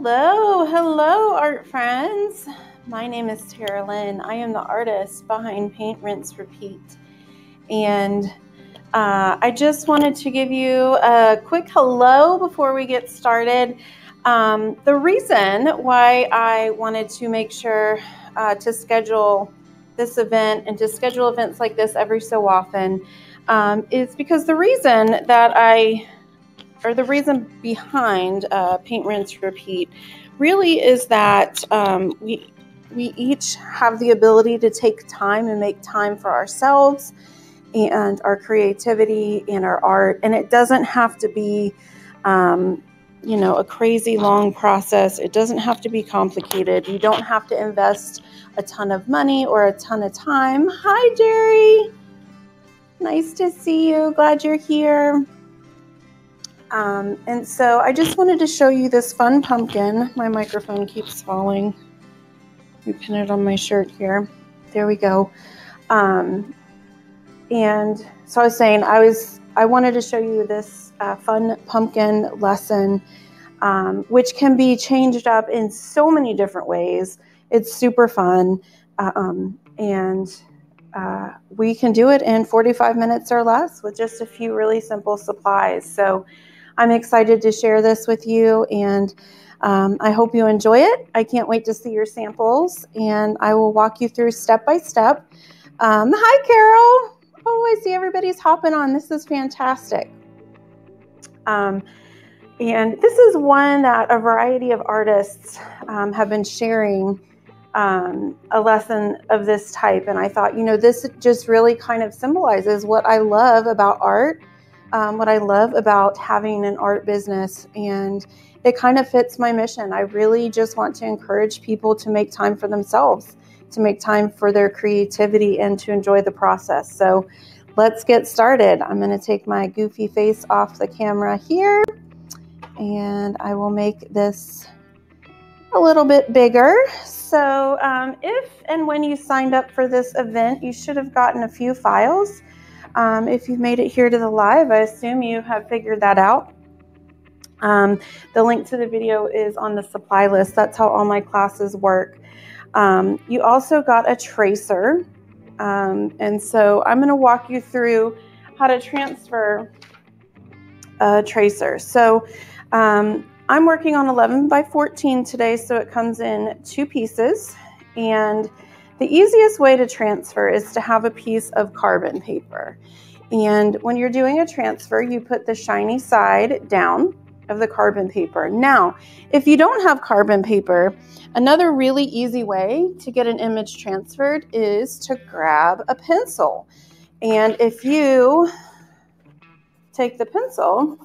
Hello, hello, art friends. My name is Tara Lynn. I am the artist behind Paint, Rinse, Repeat. And uh, I just wanted to give you a quick hello before we get started. Um, the reason why I wanted to make sure uh, to schedule this event and to schedule events like this every so often um, is because the reason that I or the reason behind uh, paint, rinse, repeat really is that um, we we each have the ability to take time and make time for ourselves and our creativity and our art, and it doesn't have to be. Um, you know, a crazy long process. It doesn't have to be complicated. You don't have to invest a ton of money or a ton of time. Hi, Jerry. Nice to see you. Glad you're here. Um, and so I just wanted to show you this fun pumpkin. My microphone keeps falling. You pin it on my shirt here. There we go. Um, and so I was saying I was I wanted to show you this uh, fun pumpkin lesson, um, which can be changed up in so many different ways. It's super fun, uh, um, and uh, we can do it in 45 minutes or less with just a few really simple supplies. So I'm excited to share this with you and um, I hope you enjoy it. I can't wait to see your samples and I will walk you through step by step. Um, hi, Carol. Oh, I see everybody's hopping on. This is fantastic. Um, and this is one that a variety of artists um, have been sharing um, a lesson of this type. And I thought, you know, this just really kind of symbolizes what I love about art um, what I love about having an art business, and it kind of fits my mission. I really just want to encourage people to make time for themselves, to make time for their creativity, and to enjoy the process. So let's get started. I'm going to take my goofy face off the camera here, and I will make this a little bit bigger. So, um, if and when you signed up for this event, you should have gotten a few files. Um, if you've made it here to the live, I assume you have figured that out. Um, the link to the video is on the supply list. That's how all my classes work. Um, you also got a tracer. Um, and so I'm going to walk you through how to transfer a tracer. So um, I'm working on 11 by 14 today, so it comes in two pieces. And the easiest way to transfer is to have a piece of carbon paper. And when you're doing a transfer, you put the shiny side down of the carbon paper. Now, if you don't have carbon paper, another really easy way to get an image transferred is to grab a pencil. And if you take the pencil,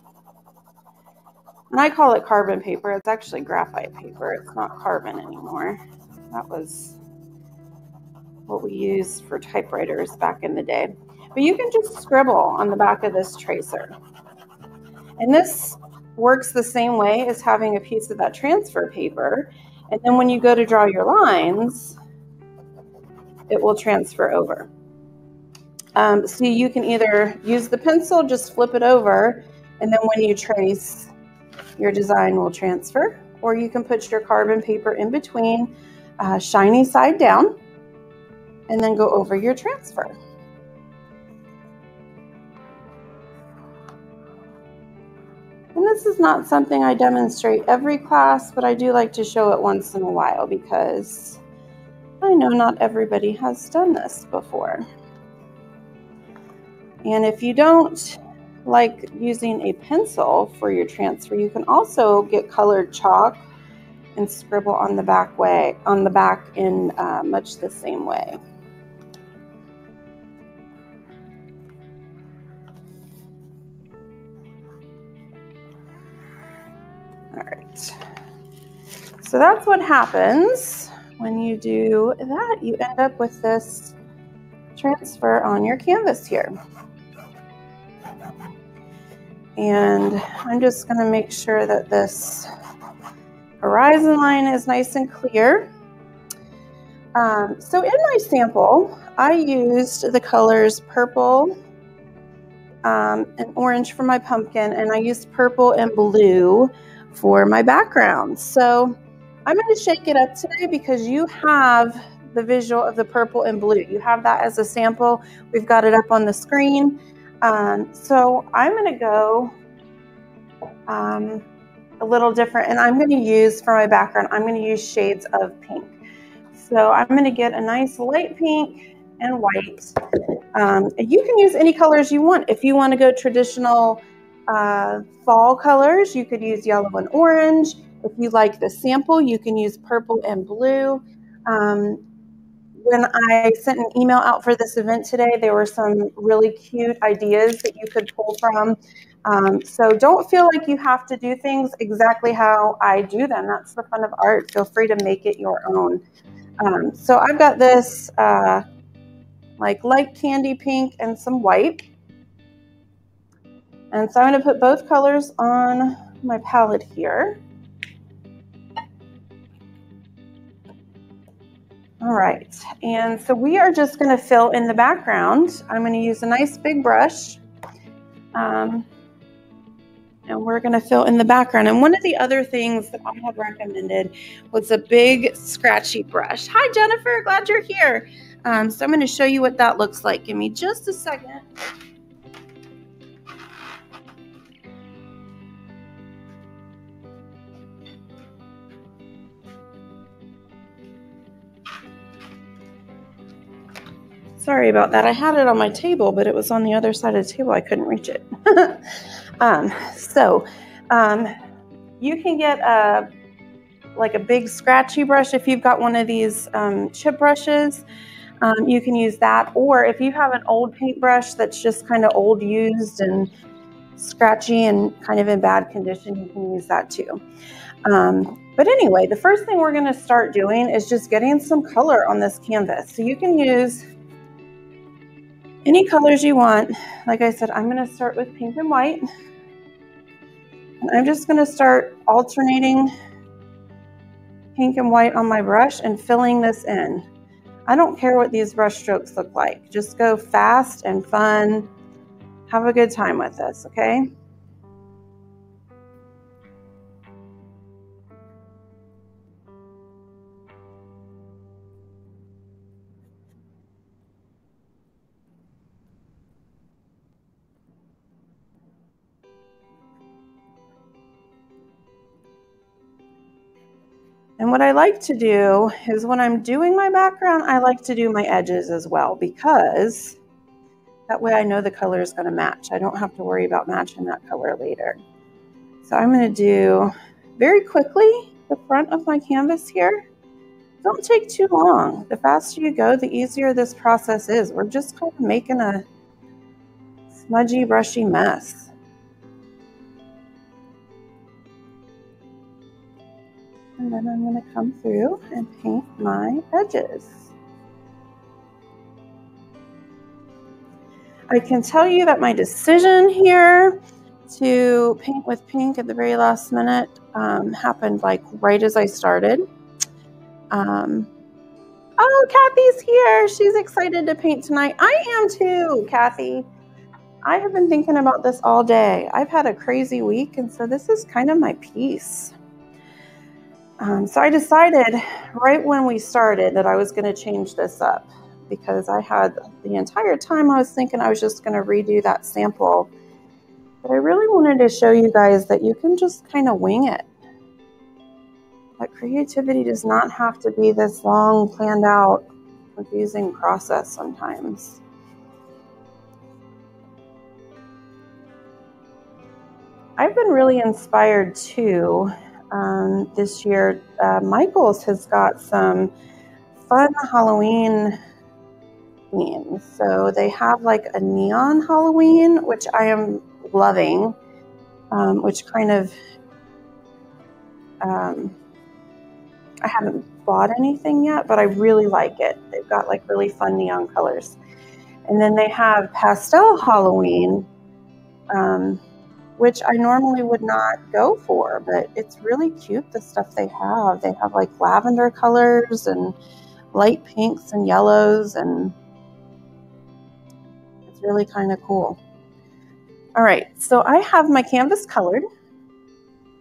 and I call it carbon paper, it's actually graphite paper, it's not carbon anymore. That was what we used for typewriters back in the day. But you can just scribble on the back of this tracer. And this works the same way as having a piece of that transfer paper. And then when you go to draw your lines, it will transfer over. Um, so you can either use the pencil, just flip it over, and then when you trace, your design will transfer. Or you can put your carbon paper in between, uh, shiny side down, and then go over your transfer. And this is not something I demonstrate every class, but I do like to show it once in a while because I know not everybody has done this before. And if you don't like using a pencil for your transfer, you can also get colored chalk and scribble on the back way on the back in uh, much the same way. So that's what happens when you do that. You end up with this transfer on your canvas here. And I'm just going to make sure that this horizon line is nice and clear. Um, so in my sample, I used the colors purple um, and orange for my pumpkin, and I used purple and blue for my background. So I'm going to shake it up today because you have the visual of the purple and blue. You have that as a sample. We've got it up on the screen. Um, so I'm going to go um, a little different and I'm going to use for my background, I'm going to use shades of pink. So I'm going to get a nice light pink and white. Um, you can use any colors you want. If you want to go traditional uh, fall colors, you could use yellow and orange. If you like the sample, you can use purple and blue. Um, when I sent an email out for this event today, there were some really cute ideas that you could pull from. Um, so don't feel like you have to do things exactly how I do them. That's the fun of art. Feel free to make it your own. Um, so I've got this uh, like light candy pink and some white. And so I'm going to put both colors on my palette here. All right, and so we are just going to fill in the background. I'm going to use a nice big brush. Um, and we're going to fill in the background. And one of the other things that I had recommended was a big scratchy brush. Hi, Jennifer. Glad you're here. Um, so I'm going to show you what that looks like. Give me just a second. Sorry about that. I had it on my table, but it was on the other side of the table. I couldn't reach it. um, so um, you can get a like a big scratchy brush if you've got one of these um, chip brushes. Um, you can use that, or if you have an old paintbrush that's just kind of old used and scratchy and kind of in bad condition, you can use that too. Um, but anyway, the first thing we're going to start doing is just getting some color on this canvas. So you can use any colors you want. Like I said, I'm going to start with pink and white. And I'm just going to start alternating pink and white on my brush and filling this in. I don't care what these brush strokes look like. Just go fast and fun. Have a good time with this, okay? And what I like to do is when I'm doing my background, I like to do my edges as well because that way I know the color is going to match. I don't have to worry about matching that color later. So I'm going to do very quickly the front of my canvas here. Don't take too long. The faster you go, the easier this process is. We're just kind of making a smudgy, brushy mess. And then I'm going to come through and paint my edges. I can tell you that my decision here to paint with pink at the very last minute um, happened like right as I started. Um, oh, Kathy's here. She's excited to paint tonight. I am too, Kathy. I have been thinking about this all day. I've had a crazy week, and so this is kind of my piece. Um, so I decided right when we started that I was going to change this up because I had the entire time I was thinking I was just going to redo that sample. But I really wanted to show you guys that you can just kind of wing it. That creativity does not have to be this long, planned out, confusing process sometimes. I've been really inspired too um, this year, uh, Michaels has got some fun Halloween themes. So they have like a neon Halloween, which I am loving, um, which kind of, um, I haven't bought anything yet, but I really like it. They've got like really fun neon colors. And then they have pastel Halloween. Um, which I normally would not go for, but it's really cute the stuff they have. They have like lavender colors and light pinks and yellows, and it's really kind of cool. All right, so I have my canvas colored.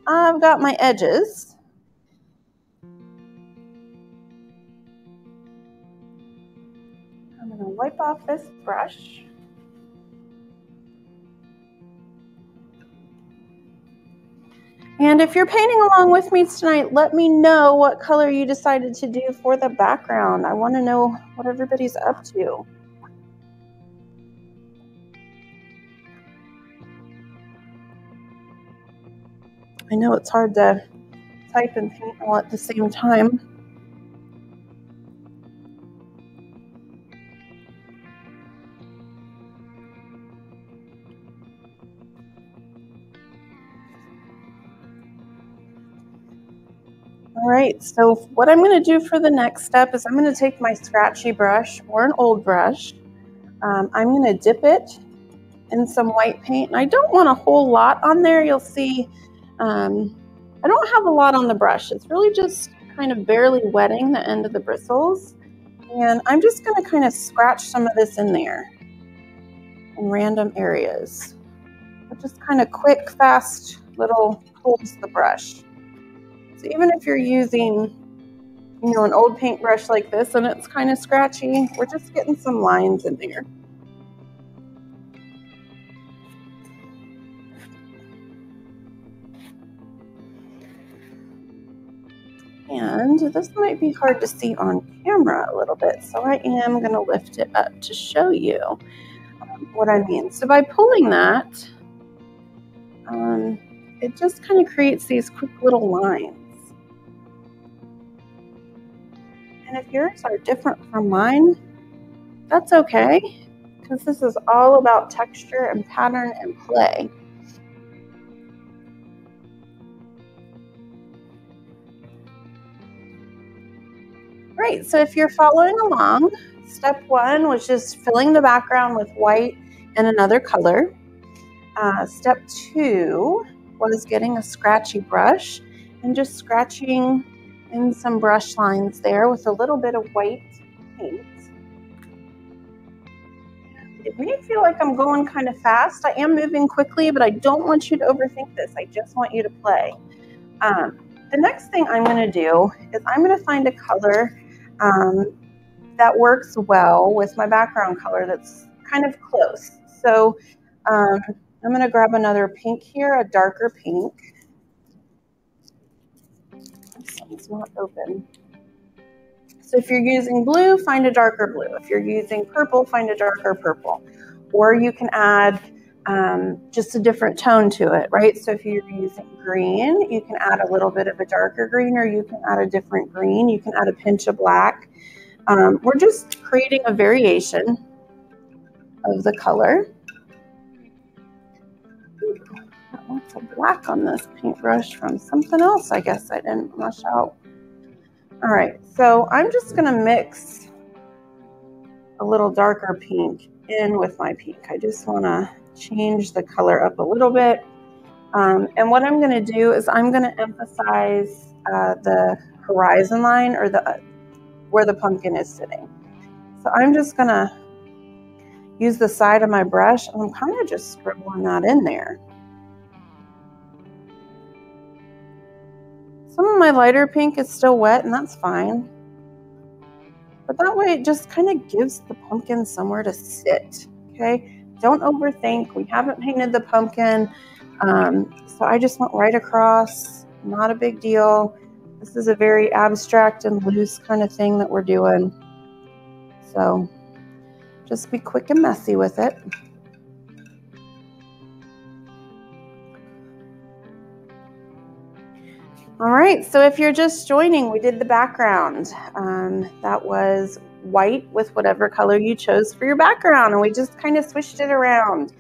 I've got my edges. I'm going to wipe off this brush. And if you're painting along with me tonight, let me know what color you decided to do for the background. I want to know what everybody's up to. I know it's hard to type and paint all at the same time. All right, so what I'm going to do for the next step is I'm going to take my scratchy brush or an old brush. Um, I'm going to dip it in some white paint. And I don't want a whole lot on there. You'll see um, I don't have a lot on the brush. It's really just kind of barely wetting the end of the bristles. And I'm just going to kind of scratch some of this in there in random areas. But just kind of quick, fast little pulls the brush. So even if you're using, you know, an old paintbrush like this and it's kind of scratchy, we're just getting some lines in there. And this might be hard to see on camera a little bit, so I am going to lift it up to show you um, what I mean. So by pulling that, um, it just kind of creates these quick little lines. And if yours are different from mine, that's okay because this is all about texture and pattern and play. Great, so if you're following along, step one was just filling the background with white and another color. Uh, step two was getting a scratchy brush and just scratching in some brush lines there with a little bit of white paint. It may feel like I'm going kind of fast. I am moving quickly, but I don't want you to overthink this. I just want you to play. Um, the next thing I'm going to do is I'm going to find a color um, that works well with my background color that's kind of close. So um, I'm going to grab another pink here, a darker pink. It's not open. So if you're using blue, find a darker blue. If you're using purple, find a darker purple. Or you can add um, just a different tone to it, right? So if you're using green, you can add a little bit of a darker green or you can add a different green. You can add a pinch of black. Um, we're just creating a variation of the color. Lots of black on this paintbrush from something else I guess I didn't brush out. All right, so I'm just gonna mix a little darker pink in with my pink. I just wanna change the color up a little bit. Um, and what I'm gonna do is I'm gonna emphasize uh, the horizon line or the uh, where the pumpkin is sitting. So I'm just gonna use the side of my brush and I'm kind of just scribbling that in there. Some of my lighter pink is still wet and that's fine. But that way it just kind of gives the pumpkin somewhere to sit, okay? Don't overthink. We haven't painted the pumpkin. Um, so I just went right across, not a big deal. This is a very abstract and loose kind of thing that we're doing. So just be quick and messy with it. All right, so if you're just joining, we did the background. Um, that was white with whatever color you chose for your background, and we just kind of swished it around.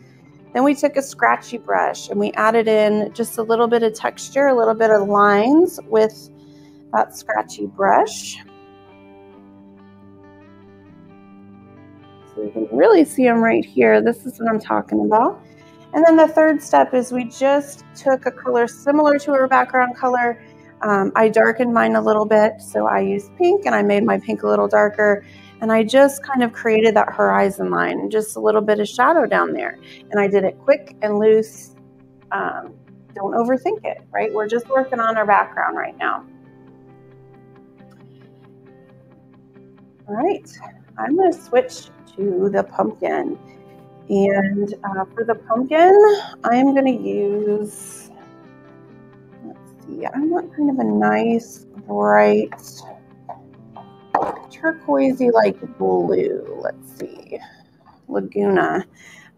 Then we took a scratchy brush and we added in just a little bit of texture, a little bit of lines with that scratchy brush. So you can really see them right here. This is what I'm talking about. And then the third step is we just took a color similar to our background color um, I darkened mine a little bit, so I used pink and I made my pink a little darker. And I just kind of created that horizon line, just a little bit of shadow down there. And I did it quick and loose. Um, don't overthink it, right? We're just working on our background right now. All right, I'm going to switch to the pumpkin. And uh, for the pumpkin, I'm going to use, I want kind of a nice, bright, turquoisey like blue. Let's see, Laguna.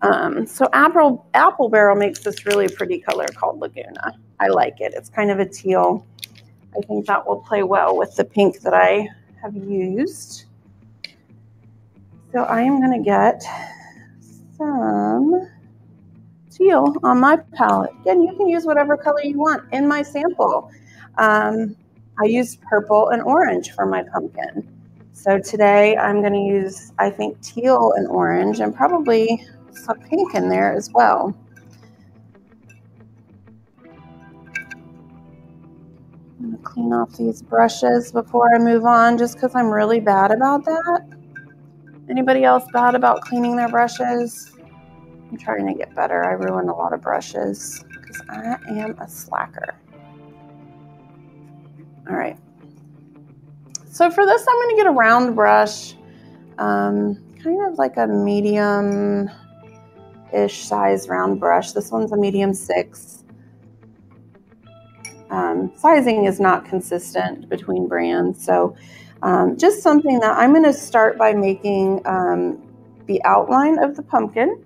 Um, so apple, apple barrel makes this really pretty color called Laguna. I like it. It's kind of a teal. I think that will play well with the pink that I have used. So I am going to get some teal on my palette. Again, you can use whatever color you want in my sample. Um, I used purple and orange for my pumpkin. So today I'm going to use, I think, teal and orange and probably some pink in there as well. I'm going to clean off these brushes before I move on just because I'm really bad about that. Anybody else bad about cleaning their brushes? I'm trying to get better. I ruin a lot of brushes because I am a slacker. All right. So for this, I'm going to get a round brush, um, kind of like a medium ish size round brush. This one's a medium six. Um, sizing is not consistent between brands. So um, just something that I'm going to start by making um, the outline of the pumpkin.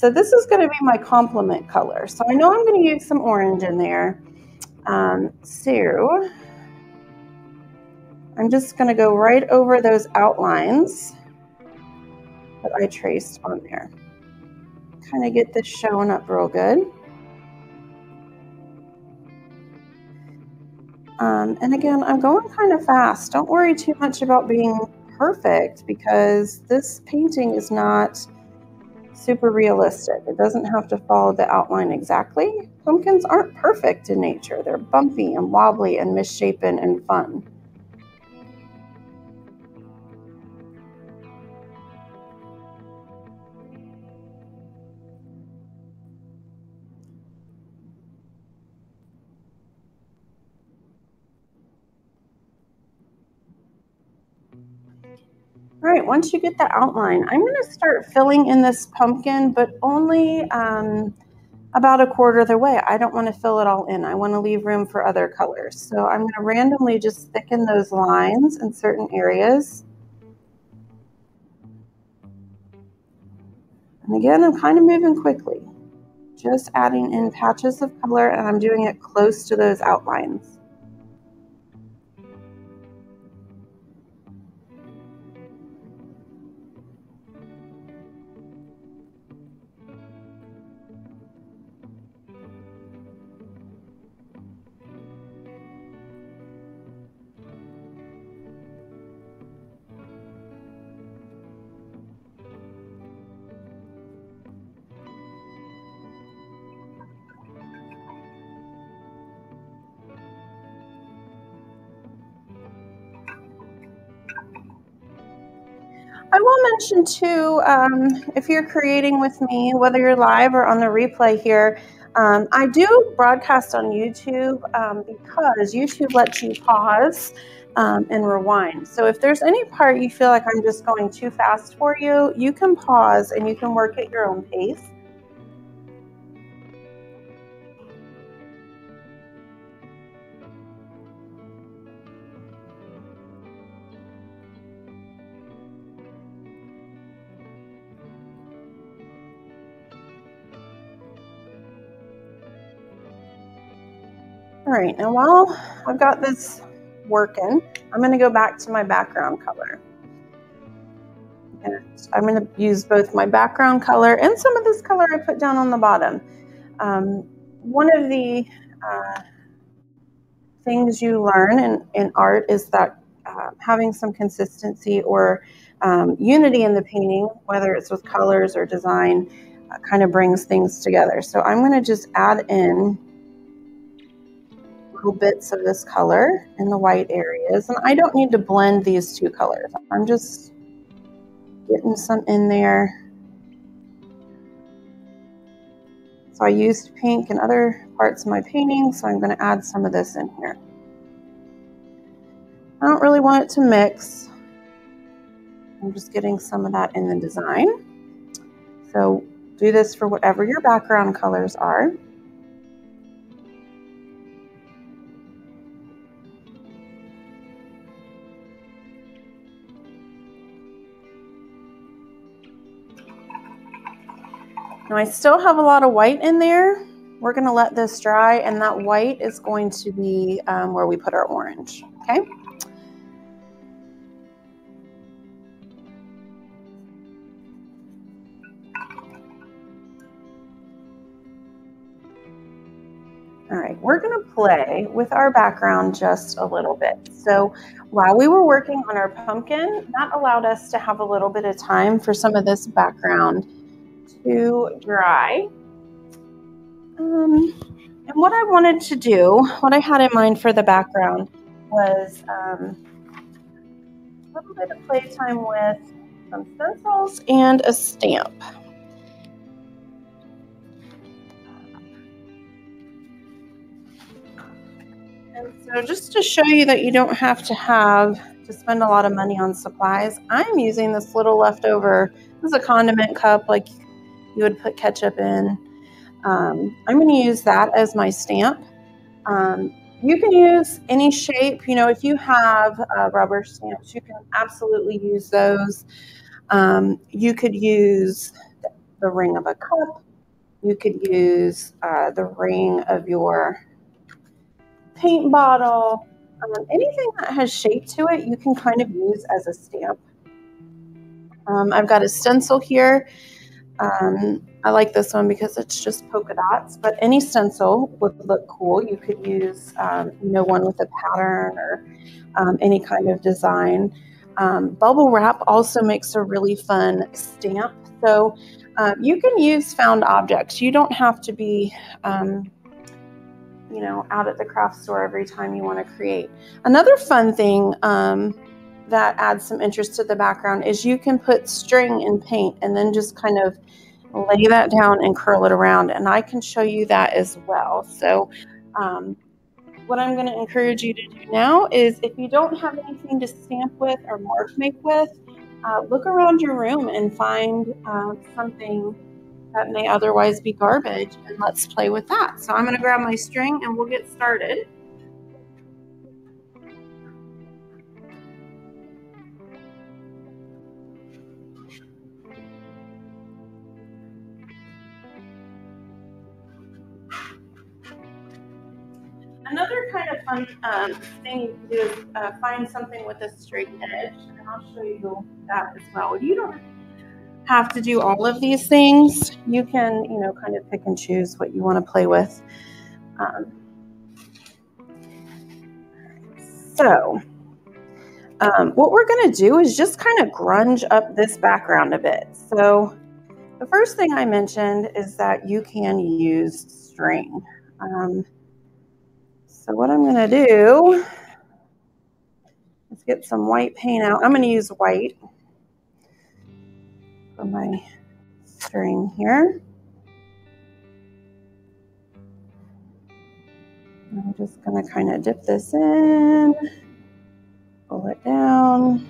So this is going to be my complement color. So I know I'm going to use some orange in there. Um, so I'm just going to go right over those outlines that I traced on there kind of get this showing up real good. Um, and again, I'm going kind of fast. Don't worry too much about being perfect because this painting is not super realistic. It doesn't have to follow the outline exactly. Pumpkins aren't perfect in nature. They're bumpy and wobbly and misshapen and fun. Right, once you get the outline, I'm going to start filling in this pumpkin, but only um, about a quarter of the way. I don't want to fill it all in. I want to leave room for other colors. So I'm going to randomly just thicken those lines in certain areas. And again, I'm kind of moving quickly, just adding in patches of color, and I'm doing it close to those outlines. I will mention too, um, if you're creating with me, whether you're live or on the replay here, um, I do broadcast on YouTube um, because YouTube lets you pause um, and rewind. So if there's any part you feel like I'm just going too fast for you, you can pause and you can work at your own pace. All right, now while I've got this working, I'm gonna go back to my background color. And I'm gonna use both my background color and some of this color I put down on the bottom. Um, one of the uh, things you learn in, in art is that uh, having some consistency or um, unity in the painting, whether it's with colors or design, uh, kind of brings things together. So I'm gonna just add in little bits of this color in the white areas. And I don't need to blend these two colors. I'm just getting some in there. So I used pink in other parts of my painting, so I'm going to add some of this in here. I don't really want it to mix. I'm just getting some of that in the design. So do this for whatever your background colors are. Now I still have a lot of white in there. We're gonna let this dry and that white is going to be um, where we put our orange, okay? All right, we're gonna play with our background just a little bit. So while we were working on our pumpkin, that allowed us to have a little bit of time for some of this background to dry. Um, and what I wanted to do, what I had in mind for the background was um, a little bit of playtime with some stencils and a stamp. And so just to show you that you don't have to have to spend a lot of money on supplies, I'm using this little leftover, this is a condiment cup, like you would put ketchup in. Um, I'm going to use that as my stamp. Um, you can use any shape. You know, if you have uh, rubber stamps, you can absolutely use those. Um, you could use the ring of a cup. You could use uh, the ring of your paint bottle. Um, anything that has shape to it, you can kind of use as a stamp. Um, I've got a stencil here. Um, I like this one because it's just polka dots, but any stencil would look cool. You could use, um, you know, one with a pattern or um, any kind of design. Um, bubble wrap also makes a really fun stamp. So um, you can use found objects. You don't have to be, um, you know, out at the craft store every time you want to create. Another fun thing that adds some interest to the background is you can put string in paint and then just kind of lay that down and curl it around. And I can show you that as well. So um, what I'm going to encourage you to do now is if you don't have anything to stamp with or mark make with, uh, look around your room and find uh, something that may otherwise be garbage and let's play with that. So I'm going to grab my string and we'll get started. Another kind of fun um, thing you can do is uh, find something with a straight edge, and I'll show you that as well. You don't have to do all of these things. You can, you know, kind of pick and choose what you want to play with. Um, so, um, what we're going to do is just kind of grunge up this background a bit. So, the first thing I mentioned is that you can use string. Um, so what I'm going to do is get some white paint out. I'm going to use white for my string here. I'm just going to kind of dip this in, pull it down.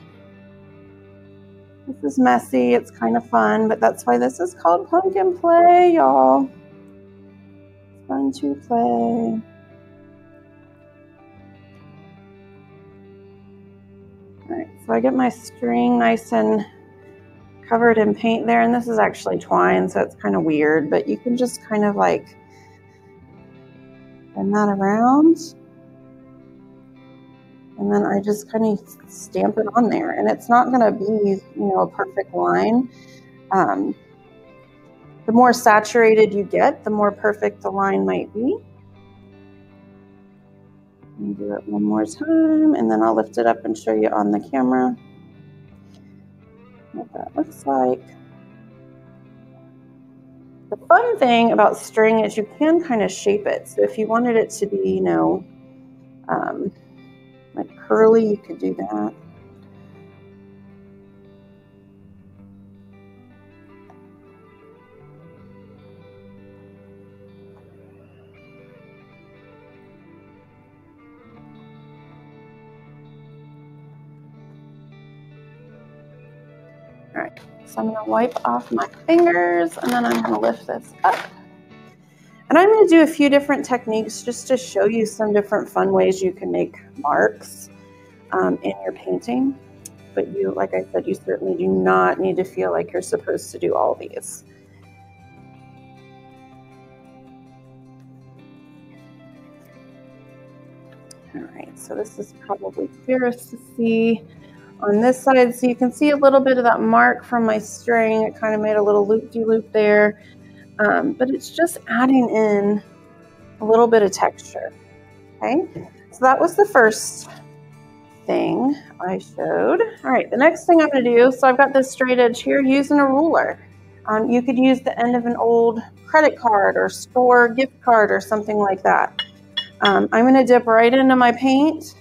This is messy. It's kind of fun, but that's why this is called pumpkin play, y'all. It's fun to play. So I get my string nice and covered in paint there. And this is actually twine, so it's kind of weird, but you can just kind of like bend that around. And then I just kind of stamp it on there. And it's not going to be, you know, a perfect line. Um, the more saturated you get, the more perfect the line might be do it one more time and then I'll lift it up and show you on the camera what that looks like. The fun thing about string is you can kind of shape it. So if you wanted it to be, you know, um, like curly, you could do that. I'm going to wipe off my fingers and then I'm going to lift this up. And I'm going to do a few different techniques just to show you some different fun ways you can make marks um, in your painting. But you, like I said, you certainly do not need to feel like you're supposed to do all these. All right, so this is probably clearest to see on this side. So you can see a little bit of that mark from my string. It kind of made a little loop-de-loop -loop there. Um, but it's just adding in a little bit of texture. Okay, so that was the first thing I showed. All right, the next thing I'm to do, so I've got this straight edge here using a ruler. Um, you could use the end of an old credit card or store gift card or something like that. Um, I'm going to dip right into my paint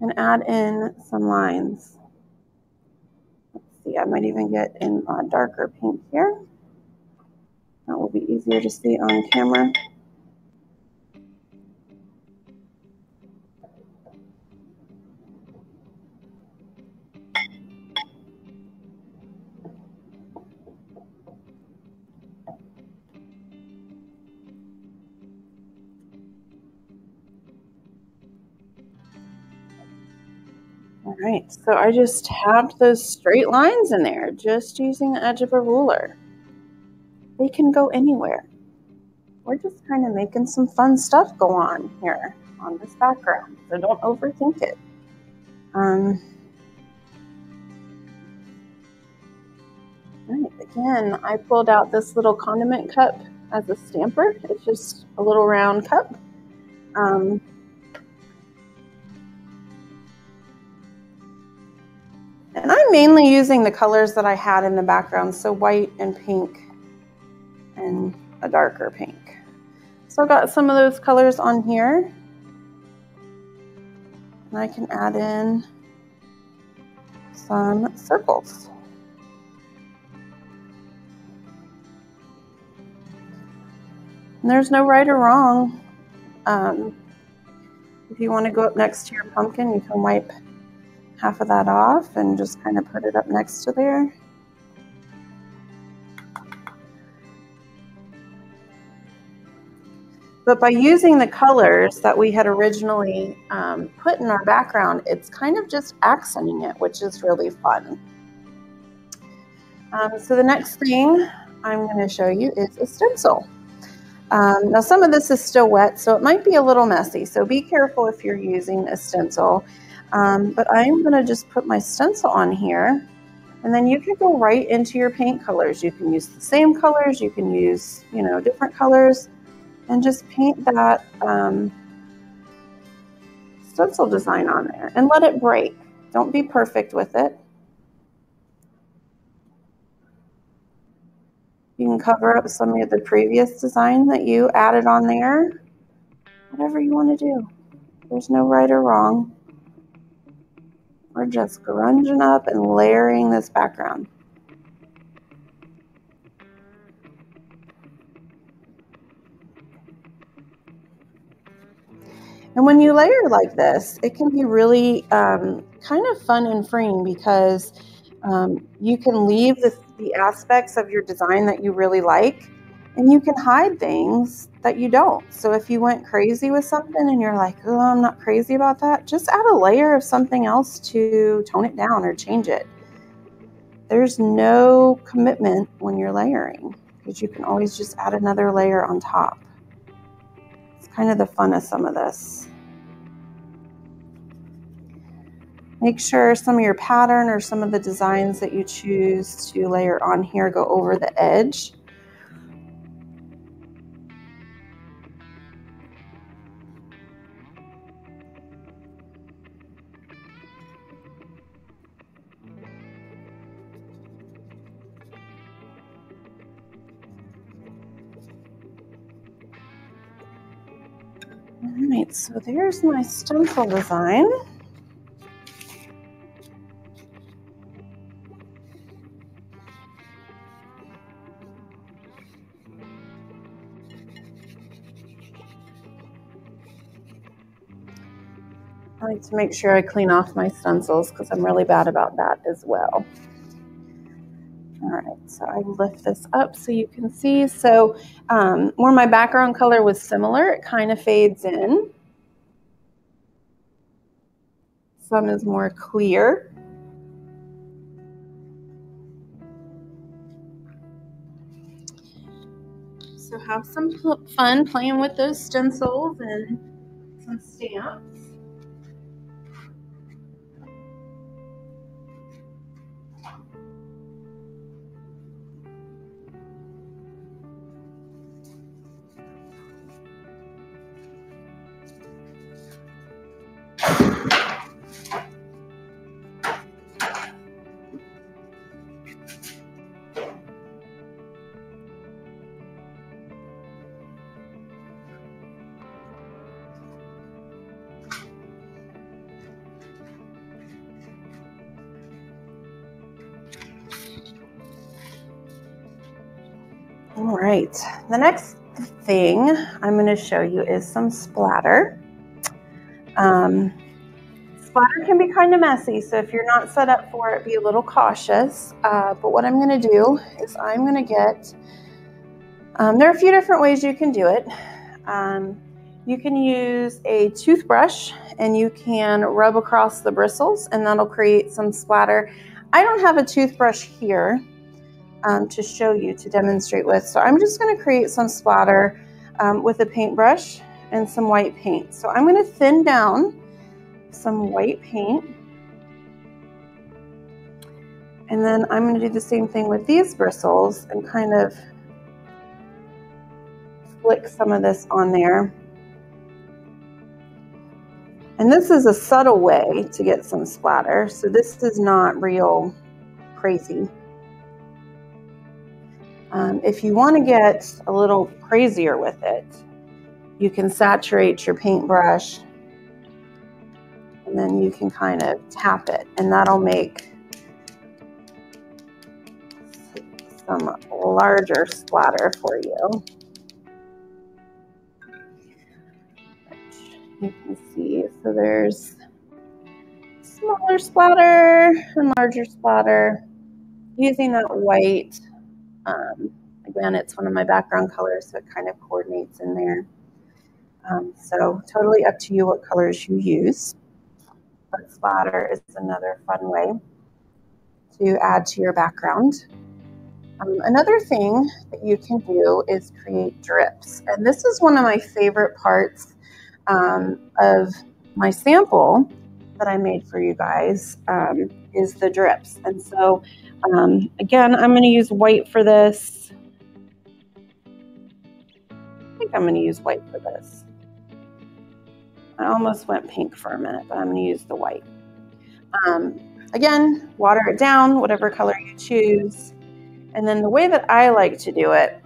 and add in some lines. Let's see, I might even get in a darker pink here. That will be easier to see on camera. Right, so I just tapped those straight lines in there, just using the edge of a ruler. They can go anywhere. We're just kind of making some fun stuff go on here on this background, so don't overthink it. Um, right, again, I pulled out this little condiment cup as a stamper. It's just a little round cup. Um, Mainly using the colors that I had in the background, so white and pink and a darker pink. So I've got some of those colors on here. And I can add in some circles. And there's no right or wrong. Um, if you want to go up next to your pumpkin, you can wipe half of that off and just kind of put it up next to there. But by using the colors that we had originally um, put in our background, it's kind of just accenting it, which is really fun. Um, so the next thing I'm going to show you is a stencil. Um, now some of this is still wet, so it might be a little messy. So be careful if you're using a stencil. Um, but I'm going to just put my stencil on here. And then you can go right into your paint colors. You can use the same colors. You can use, you know, different colors. And just paint that um, stencil design on there. And let it break. Don't be perfect with it. You can cover up some of the previous design that you added on there. Whatever you want to do. There's no right or wrong. We're just grunging up and layering this background. And when you layer like this, it can be really um, kind of fun and freeing because um, you can leave the, the aspects of your design that you really like and you can hide things that you don't. So if you went crazy with something and you're like, oh, I'm not crazy about that, just add a layer of something else to tone it down or change it. There's no commitment when you're layering because you can always just add another layer on top. It's kind of the fun of some of this. Make sure some of your pattern or some of the designs that you choose to layer on here go over the edge right, so there's my stencil design. I like to make sure I clean off my stencils because I'm really bad about that as well. All right, so I lift this up so you can see. So um, where my background color was similar, it kind of fades in. Some is more clear. So have some fun playing with those stencils and some stamps. The next thing I'm going to show you is some splatter. Um, splatter can be kind of messy, so if you're not set up for it, be a little cautious. Uh, but what I'm going to do is I'm going to get, um, there are a few different ways you can do it. Um, you can use a toothbrush and you can rub across the bristles and that'll create some splatter. I don't have a toothbrush here, um, to show you to demonstrate with. So I'm just going to create some splatter um, with a paintbrush and some white paint. So I'm going to thin down some white paint. And then I'm going to do the same thing with these bristles and kind of flick some of this on there. And this is a subtle way to get some splatter. So this is not real crazy. Um, if you want to get a little crazier with it, you can saturate your paintbrush and then you can kind of tap it and that'll make some larger splatter for you. You can see, so there's smaller splatter and larger splatter using that white um, again, it's one of my background colors, so it kind of coordinates in there. Um, so totally up to you what colors you use. But splatter is another fun way to add to your background. Um, another thing that you can do is create drips. And this is one of my favorite parts um, of my sample that I made for you guys um, is the drips. And so um, again, I'm going to use white for this. I think I'm going to use white for this. I almost went pink for a minute, but I'm going to use the white. Um, again, water it down, whatever color you choose. And then the way that I like to do it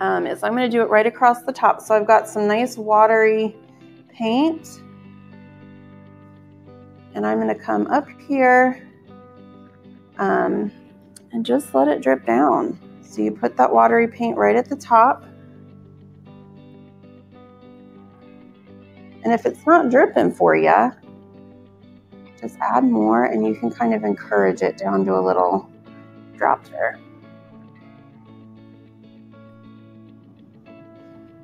um, is I'm going to do it right across the top. So I've got some nice watery paint. And I'm going to come up here um, and just let it drip down. So you put that watery paint right at the top. And if it's not dripping for you, just add more and you can kind of encourage it down to a little drop there.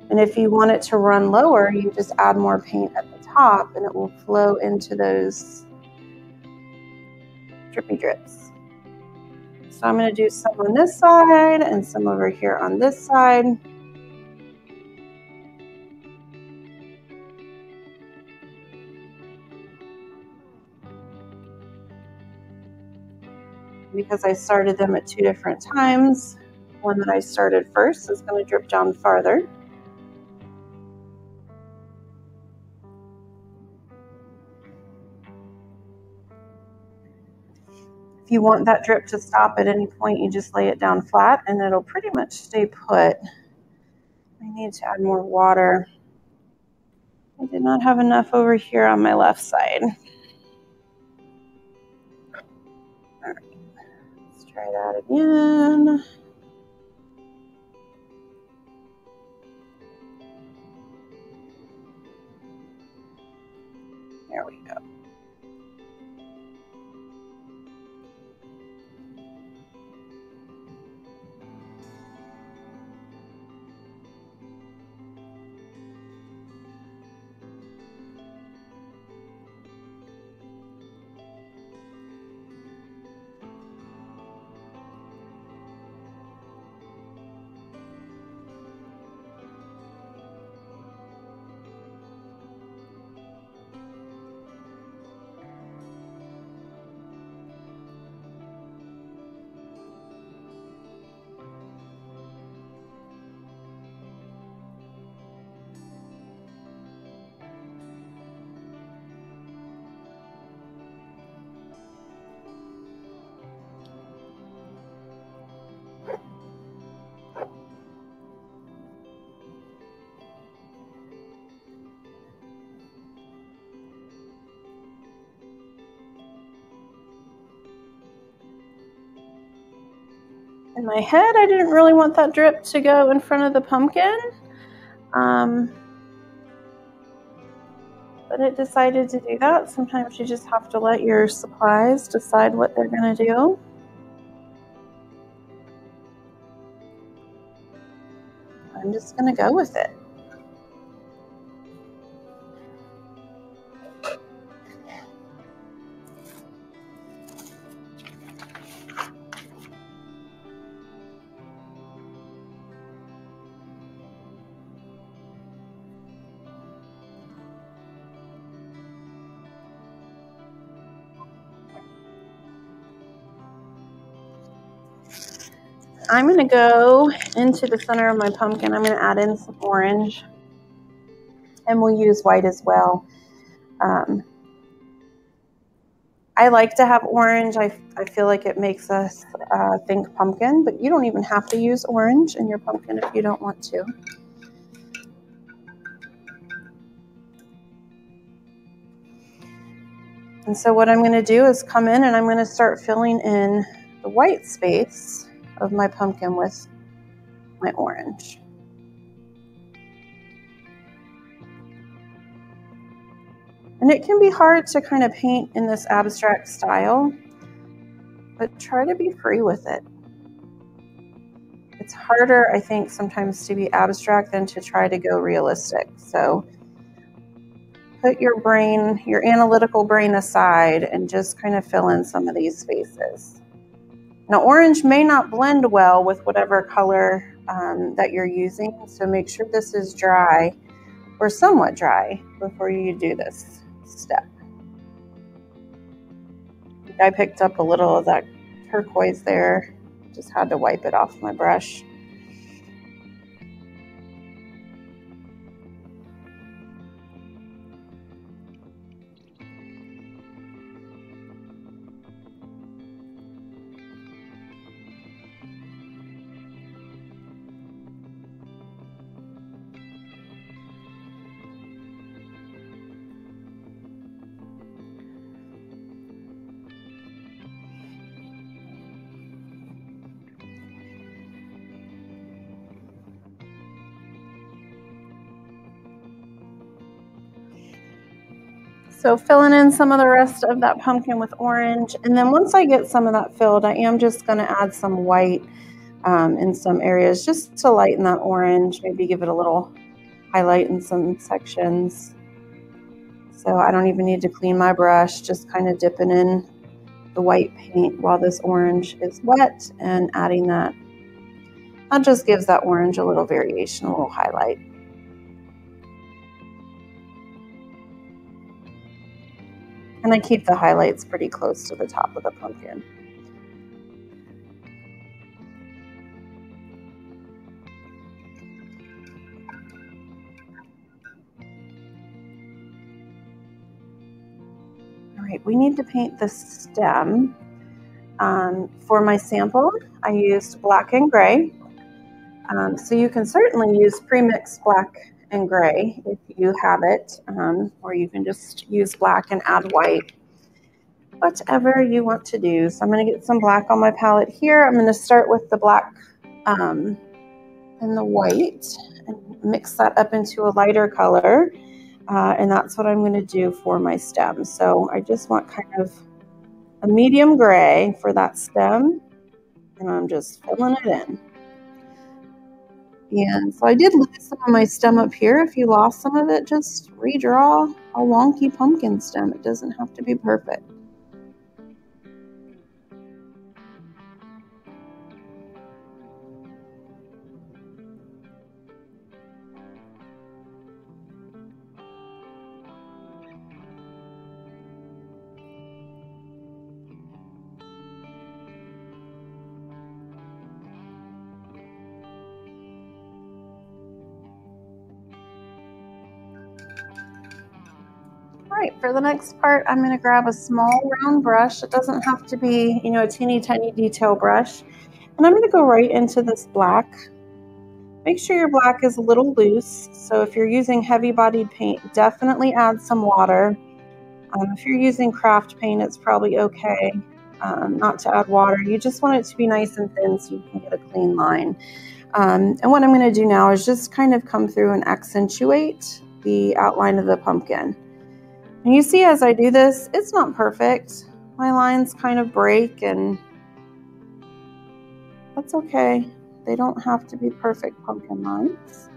And if you want it to run lower, you just add more paint at the top and it will flow into those drippy drips. So I'm going to do some on this side and some over here on this side. Because I started them at two different times, one that I started first is going to drip down farther. You want that drip to stop at any point, you just lay it down flat and it'll pretty much stay put. I need to add more water. I did not have enough over here on my left side. All right, let's try that again. In my head, I didn't really want that drip to go in front of the pumpkin. Um, but it decided to do that. Sometimes you just have to let your supplies decide what they're going to do. I'm just going to go with it. I'm going to go into the center of my pumpkin. I'm going to add in some orange. And we'll use white as well. Um, I like to have orange. I, I feel like it makes us uh, think pumpkin, but you don't even have to use orange in your pumpkin if you don't want to. And so what I'm going to do is come in and I'm going to start filling in the white space of my pumpkin with my orange. And it can be hard to kind of paint in this abstract style, but try to be free with it. It's harder, I think, sometimes to be abstract than to try to go realistic. So put your brain, your analytical brain aside and just kind of fill in some of these spaces. Now, orange may not blend well with whatever color um, that you're using, so make sure this is dry or somewhat dry before you do this step. I picked up a little of that turquoise there, just had to wipe it off my brush. So filling in some of the rest of that pumpkin with orange. And then once I get some of that filled, I am just going to add some white um, in some areas just to lighten that orange, maybe give it a little highlight in some sections. So I don't even need to clean my brush, just kind of dipping in the white paint while this orange is wet and adding that. That just gives that orange a little variation, a little highlight. And I keep the highlights pretty close to the top of the pumpkin. All right, we need to paint the stem. Um, for my sample, I used black and gray. Um, so you can certainly use pre-mixed black and gray if you have it, um, or you can just use black and add white, whatever you want to do. So I'm going to get some black on my palette here. I'm going to start with the black um, and the white and mix that up into a lighter color. Uh, and that's what I'm going to do for my stem. So I just want kind of a medium gray for that stem. And I'm just filling it in. And so I did lose some of my stem up here. If you lost some of it, just redraw a wonky pumpkin stem. It doesn't have to be perfect. For the next part, I'm gonna grab a small round brush. It doesn't have to be, you know, a teeny tiny detail brush. And I'm gonna go right into this black. Make sure your black is a little loose. So if you're using heavy bodied paint, definitely add some water. Um, if you're using craft paint, it's probably okay. um, not to add water. You just want it to be nice and thin so you can get a clean line. Um, and what I'm going to do now is just kind of come through and accentuate the outline of the pumpkin. And you see as I do this, it's not perfect. My lines kind of break and that's okay. They don't have to be perfect pumpkin lines.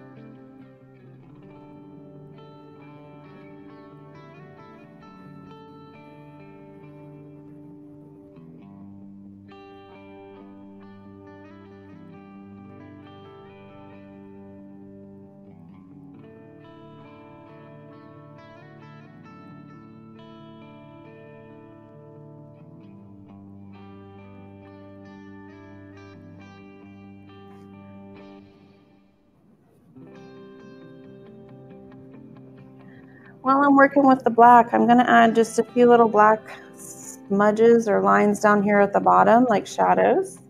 While I'm working with the black, I'm going to add just a few little black smudges or lines down here at the bottom, like shadows.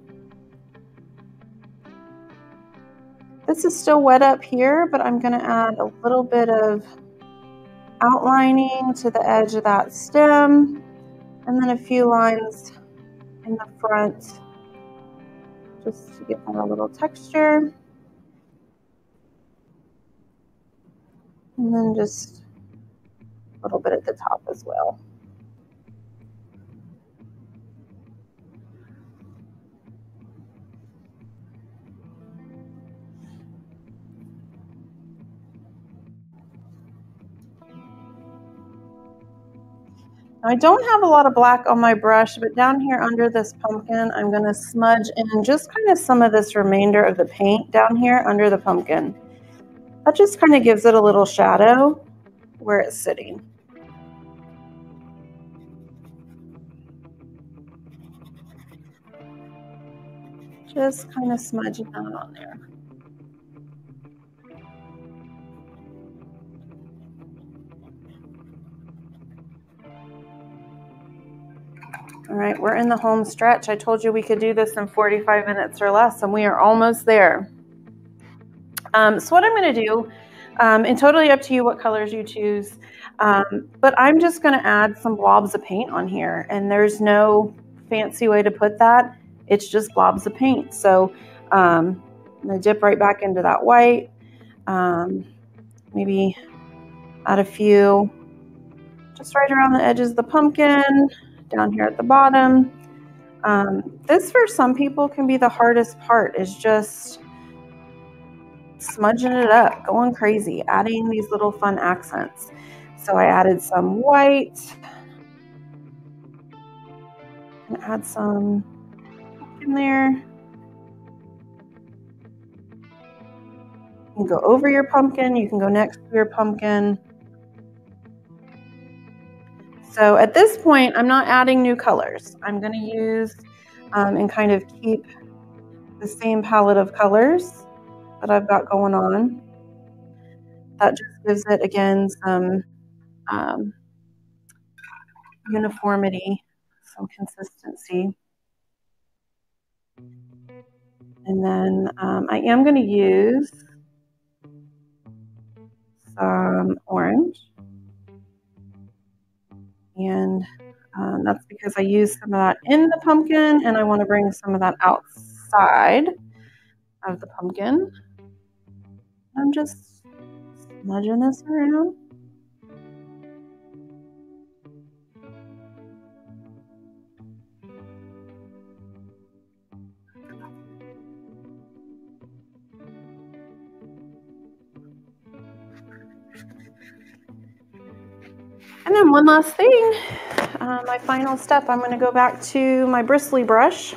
This is still wet up here, but I'm going to add a little bit of outlining to the edge of that stem, and then a few lines in the front just to get that a little texture. And then just little bit at the top as well. I don't have a lot of black on my brush, but down here under this pumpkin, I'm going to smudge in just kind of some of this remainder of the paint down here under the pumpkin. That just kind of gives it a little shadow where it's sitting. Just kind of smudging that on there. All right, we're in the home stretch. I told you we could do this in 45 minutes or less, and we are almost there. Um, so what I'm going to do, um, and totally up to you what colors you choose, um, but I'm just going to add some blobs of paint on here, and there's no fancy way to put that it's just blobs of paint. So um, I'm to dip right back into that white. Um, maybe add a few just right around the edges of the pumpkin, down here at the bottom. Um, this for some people can be the hardest part is just smudging it up, going crazy, adding these little fun accents. So I added some white and add some in there. You can go over your pumpkin, you can go next to your pumpkin. So at this point, I'm not adding new colors. I'm going to use um, and kind of keep the same palette of colors that I've got going on. That just gives it, again, some um, uniformity, some consistency. And then um, I am going to use some orange. And um, that's because I used some of that in the pumpkin and I want to bring some of that outside of the pumpkin. I'm just smudging this around. And one last thing, uh, my final step, I'm gonna go back to my bristly brush.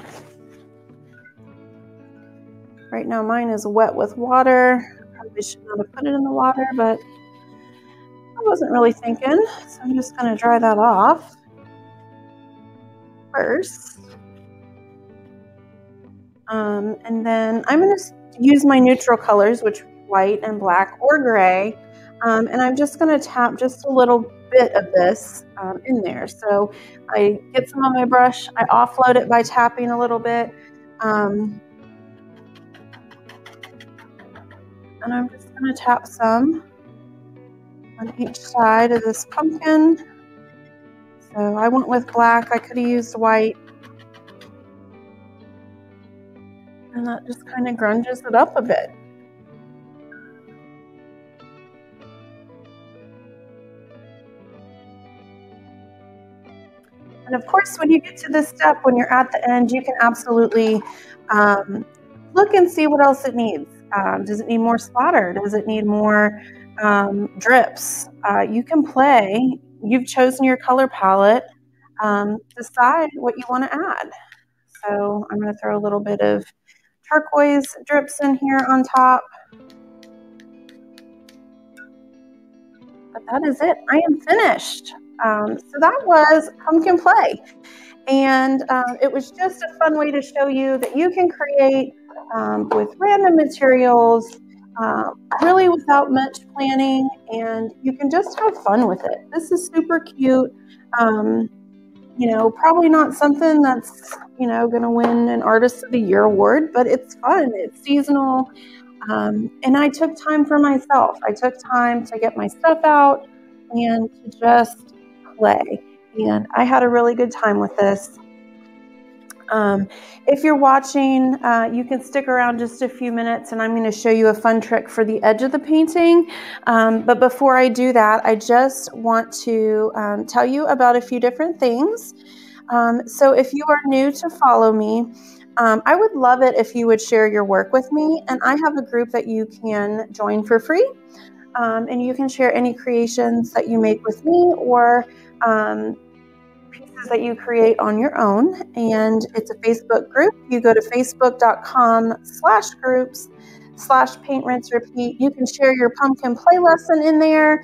Right now mine is wet with water. I probably should not have put it in the water, but I wasn't really thinking. So I'm just gonna dry that off first. Um, and then I'm gonna use my neutral colors, which white and black or gray. Um, and I'm just gonna tap just a little bit of this um, in there. So I get some on my brush, I offload it by tapping a little bit. Um, and I'm just going to tap some on each side of this pumpkin. So I went with black, I could have used white. And that just kind of grunges it up a bit. And of course, when you get to this step, when you're at the end, you can absolutely um, look and see what else it needs. Um, does it need more splatter? Does it need more um, drips? Uh, you can play. You've chosen your color palette. Um, decide what you want to add. So I'm going to throw a little bit of turquoise drips in here on top. But that is it. I am finished. Um, so that was Pumpkin Play. And um, it was just a fun way to show you that you can create um, with random materials, uh, really without much planning, and you can just have fun with it. This is super cute. Um, you know, probably not something that's, you know, going to win an Artist of the Year award, but it's fun. It's seasonal. Um, and I took time for myself. I took time to get my stuff out and to just play. And I had a really good time with this. Um, if you're watching, uh, you can stick around just a few minutes and I'm going to show you a fun trick for the edge of the painting. Um, but before I do that, I just want to um, tell you about a few different things. Um, so if you are new to follow me, um, I would love it if you would share your work with me. And I have a group that you can join for free. Um, and you can share any creations that you make with me or um, pieces that you create on your own. And it's a Facebook group. You go to facebook.com slash groups slash paint rinse repeat. You can share your pumpkin play lesson in there.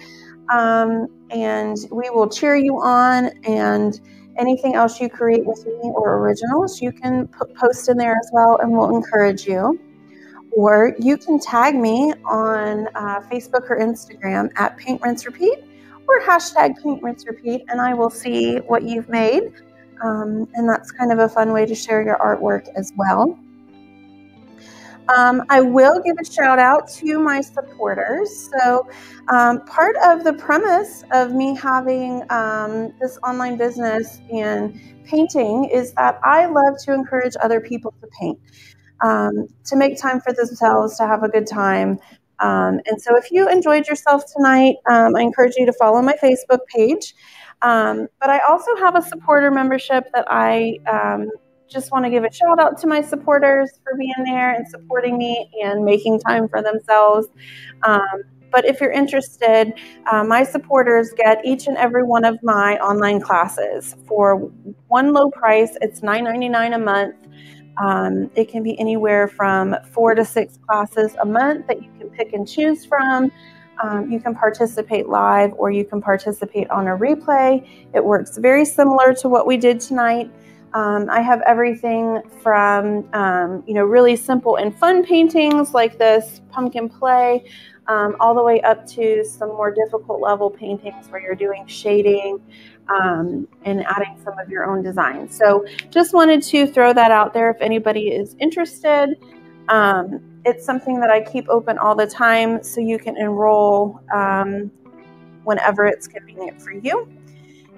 Um, and we will cheer you on and anything else you create with me or originals you can post in there as well and we'll encourage you or you can tag me on uh, facebook or instagram at paint rinse repeat or hashtag paint rinse repeat, and I will see what you've made. Um, and that's kind of a fun way to share your artwork as well. Um, I will give a shout out to my supporters. So, um, part of the premise of me having um, this online business and painting is that I love to encourage other people to paint, um, to make time for themselves, to have a good time, um, and so if you enjoyed yourself tonight, um, I encourage you to follow my Facebook page. Um, but I also have a supporter membership that I um, just want to give a shout out to my supporters for being there and supporting me and making time for themselves. Um, but if you're interested, uh, my supporters get each and every one of my online classes for one low price. It's $9.99 a month. Um, it can be anywhere from four to six classes a month that you can pick and choose from. Um, you can participate live or you can participate on a replay. It works very similar to what we did tonight. Um, I have everything from, um, you know, really simple and fun paintings like this pumpkin play, um, all the way up to some more difficult level paintings where you're doing shading, um, and adding some of your own designs. So just wanted to throw that out there if anybody is interested. Um, it's something that I keep open all the time so you can enroll um, whenever it's convenient for you.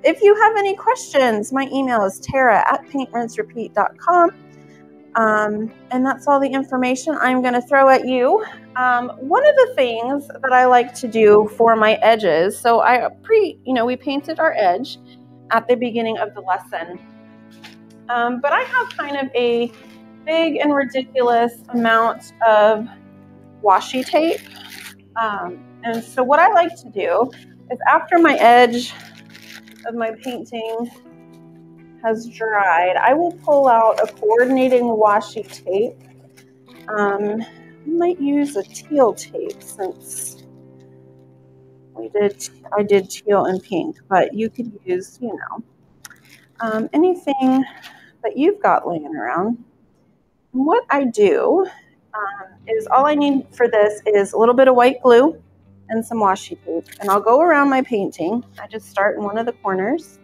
If you have any questions, my email is tara at paintrinserepeat.com. Um, and that's all the information I'm going to throw at you. Um, one of the things that I like to do for my edges, so I pre, you know, we painted our edge at the beginning of the lesson, um, but I have kind of a big and ridiculous amount of washi tape. Um, and so what I like to do is after my edge of my painting has dried, I will pull out a coordinating washi tape. Um, I might use a teal tape since we did, I did teal and pink, but you could use, you know, um, anything that you've got laying around. What I do um, is all I need for this is a little bit of white glue and some washi tape. And I'll go around my painting. I just start in one of the corners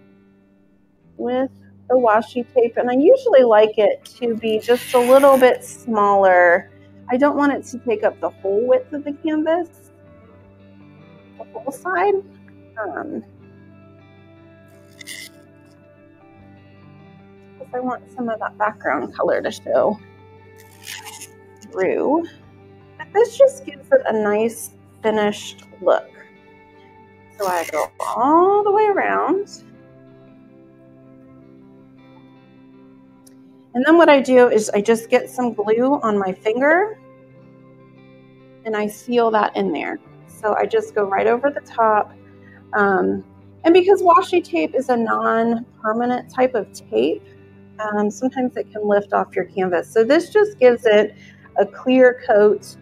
with the washi tape and I usually like it to be just a little bit smaller. I don't want it to take up the whole width of the canvas, the whole side. Um, I want some of that background color to show. through. But this just gives it a nice finished look. So I go all the way around. And then what I do is I just get some glue on my finger and I seal that in there. So I just go right over the top. Um, and because washi tape is a non-permanent type of tape, um, sometimes it can lift off your canvas. So this just gives it a clear coat.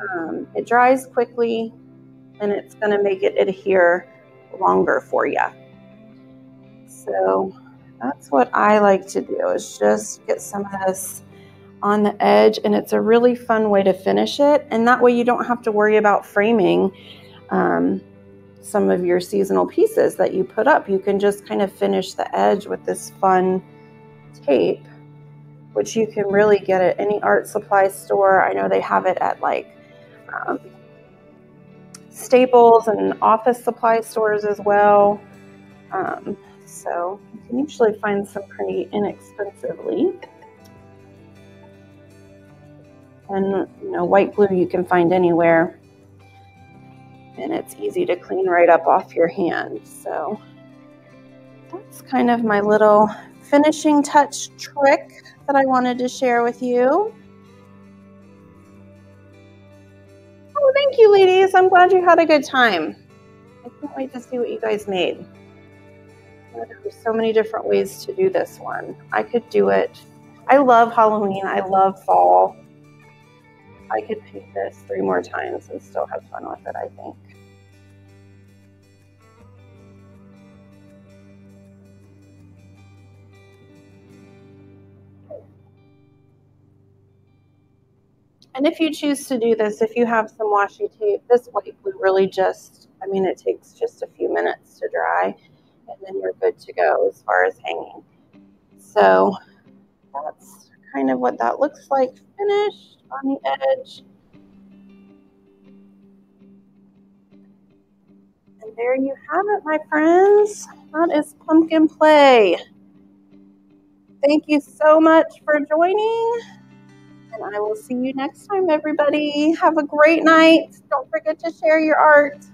Um, it dries quickly and it's going to make it adhere longer for you. So that's what I like to do is just get some of this on the edge and it's a really fun way to finish it. And that way you don't have to worry about framing um, some of your seasonal pieces that you put up. You can just kind of finish the edge with this fun tape, which you can really get at any art supply store. I know they have it at like um, Staples and office supply stores as well. Um, so you can usually find some pretty inexpensively. And you know, white glue you can find anywhere. And it's easy to clean right up off your hand. So that's kind of my little finishing touch trick that I wanted to share with you. Oh, thank you, ladies. I'm glad you had a good time. I can't wait to see what you guys made. There's so many different ways to do this one. I could do it. I love Halloween. I love fall. I could paint this three more times and still have fun with it, I think. And if you choose to do this, if you have some washi tape, this white glue really just, I mean, it takes just a few minutes to dry and then you're good to go as far as hanging. So that's kind of what that looks like finished on the edge. And there you have it, my friends. That is pumpkin play. Thank you so much for joining. And I will see you next time, everybody. Have a great night. Don't forget to share your art.